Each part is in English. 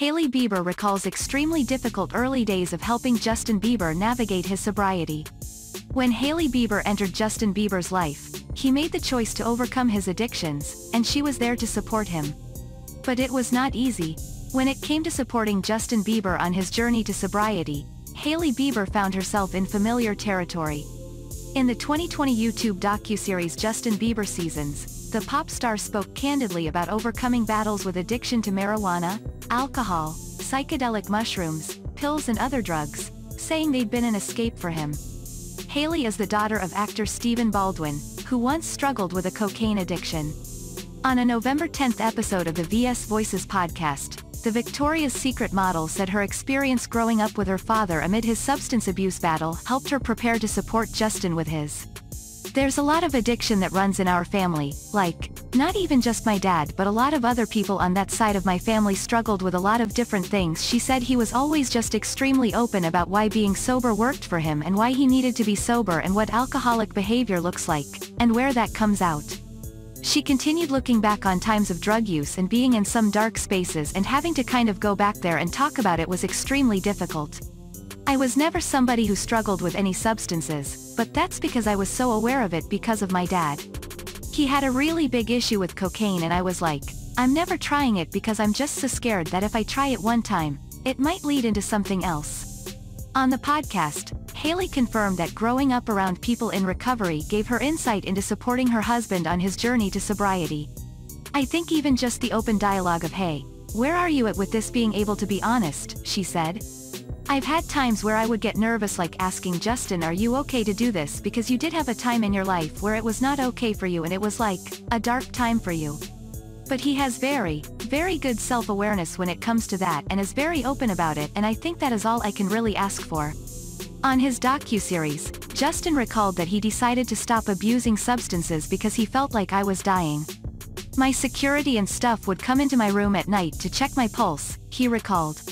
Hailey Bieber recalls extremely difficult early days of helping Justin Bieber navigate his sobriety. When Hailey Bieber entered Justin Bieber's life, he made the choice to overcome his addictions, and she was there to support him. But it was not easy. When it came to supporting Justin Bieber on his journey to sobriety, Hailey Bieber found herself in familiar territory. In the 2020 YouTube docuseries Justin Bieber Seasons, the pop star spoke candidly about overcoming battles with addiction to marijuana, alcohol, psychedelic mushrooms, pills and other drugs, saying they'd been an escape for him. Hailey is the daughter of actor Stephen Baldwin, who once struggled with a cocaine addiction. On a November 10th episode of the VS Voices podcast, the Victoria's Secret model said her experience growing up with her father amid his substance abuse battle helped her prepare to support Justin with his. There's a lot of addiction that runs in our family, like, not even just my dad but a lot of other people on that side of my family struggled with a lot of different things she said he was always just extremely open about why being sober worked for him and why he needed to be sober and what alcoholic behavior looks like, and where that comes out. She continued looking back on times of drug use and being in some dark spaces and having to kind of go back there and talk about it was extremely difficult. I was never somebody who struggled with any substances, but that's because I was so aware of it because of my dad. He had a really big issue with cocaine and I was like, I'm never trying it because I'm just so scared that if I try it one time, it might lead into something else. On the podcast, Hailey confirmed that growing up around people in recovery gave her insight into supporting her husband on his journey to sobriety. I think even just the open dialogue of hey, where are you at with this being able to be honest, she said. I've had times where I would get nervous like asking Justin are you okay to do this because you did have a time in your life where it was not okay for you and it was like, a dark time for you. But he has very, very good self-awareness when it comes to that and is very open about it and I think that is all I can really ask for. On his docu-series, Justin recalled that he decided to stop abusing substances because he felt like I was dying. My security and stuff would come into my room at night to check my pulse, he recalled.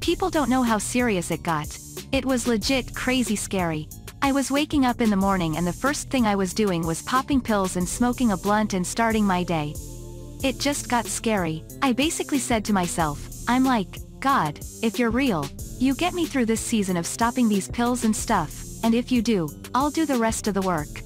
People don't know how serious it got. It was legit crazy scary. I was waking up in the morning and the first thing I was doing was popping pills and smoking a blunt and starting my day. It just got scary. I basically said to myself, I'm like, God, if you're real, you get me through this season of stopping these pills and stuff, and if you do, I'll do the rest of the work.